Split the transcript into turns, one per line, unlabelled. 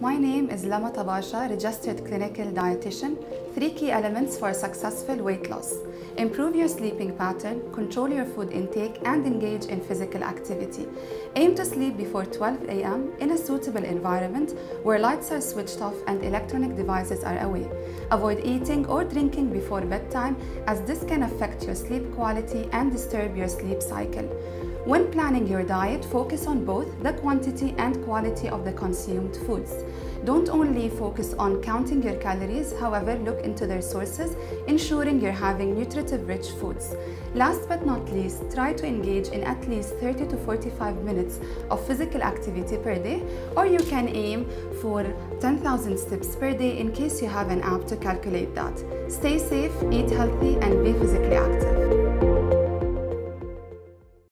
マ name is Lama Tabasha, registered clinical dietitian. Three key elements for successful weight loss. Improve your sleeping pattern, control your food intake, and engage in physical activity. Aim to sleep before 12 a.m. in a suitable environment where lights are switched off and electronic devices are away. Avoid eating or drinking before bedtime as this can affect your sleep quality and disturb your sleep cycle. When planning your diet, focus on both the quantity and quality of the consumed foods. Don't only focus on counting your calories, however, look into their sources, ensuring you're having nutritive rich foods. Last but not least, try to engage in at least 30 to 45 minutes of physical activity per day, or you can aim for 10,000 steps per day in case you have an app to calculate that. Stay safe, eat healthy, and be physically active.